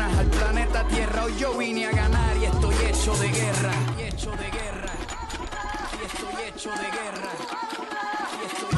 al planeta Tierra. Hoy yo vine a ganar y estoy hecho de guerra. Y hecho de guerra. Y estoy hecho de guerra. Y estoy